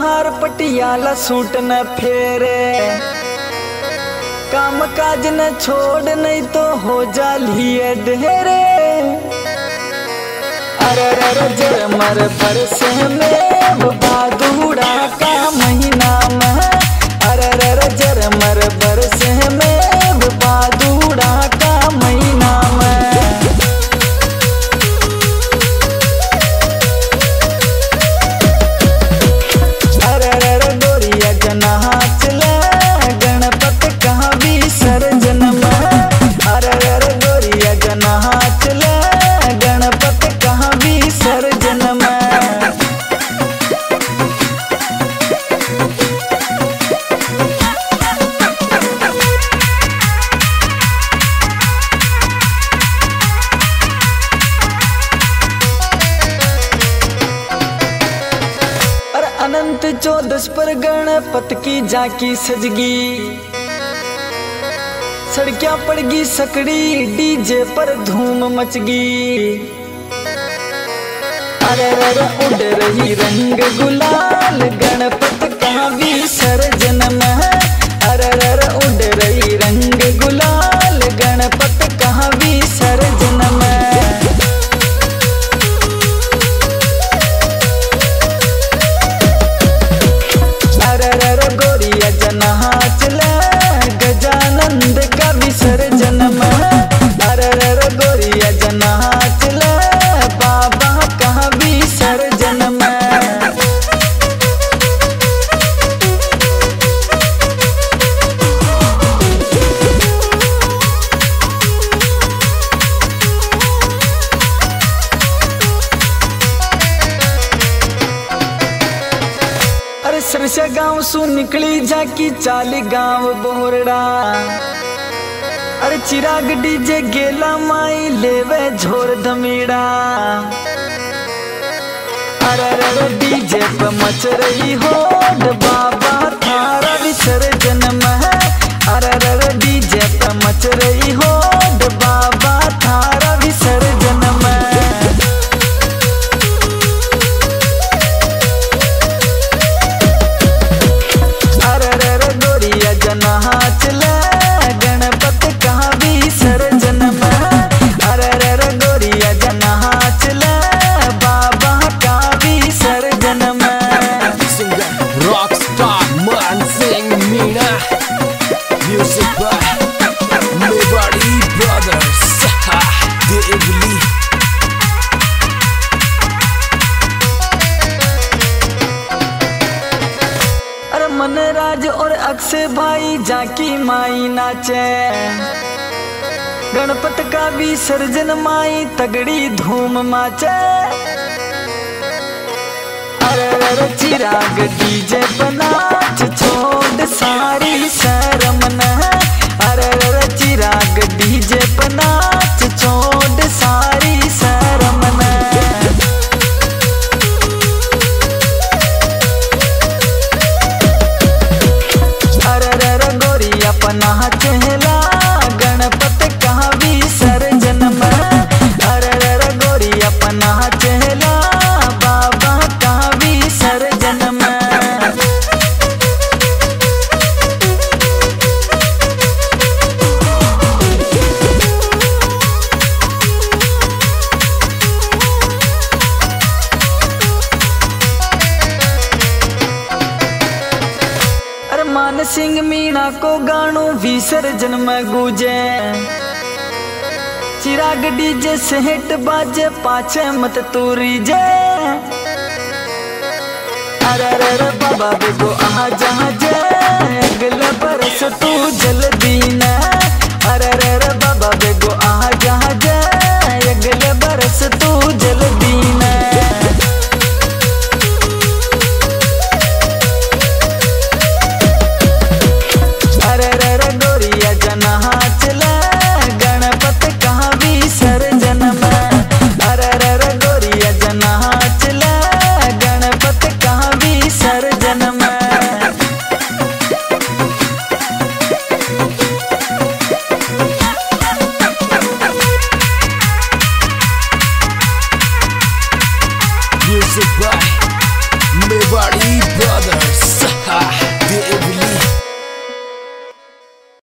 त्योहार पटियाला सूट न फेरे। काम काज न छोड़ नहीं तो हो जा लिए ढेरे। अरे अरे जर मर से में बादूड़ा का महीना में चौदस पर गणपत की जाकी सजगी। सड़कियाँ पड़गी, सकड़ी डीजे पर धूम मचगी। अरे अरे उड़ रही रंग गुलाल, गणपत गाँव सु निकली जाकी चाल गाँव बोरड़ा अरे चिराग डीजे गेला माई लेवे झोर धमीड़ा। अरे अरे अरे डीजे पे मच रही हो बाबा, थारा विसर्जन में है। अरे अरे मनराज और अक्षय भाई जाकी माई नाचे। गणपत का विसर्जन माई तगड़ी धूम माचे। अरे चिराग डीजे बनाच, छोड़ सारी शर्म न। अरे, चिराग डीजे गोरिया भगवान सिंह मीणा को गाणो विसर्जन में गुजे चिराग डीजे सेहट बाजे पाछे मत तूरी जे अरे अरे बाबा देखो आहा जहाँ जे अगले बरस तू जल्दी ना अरे अरे बाबा बेगो Music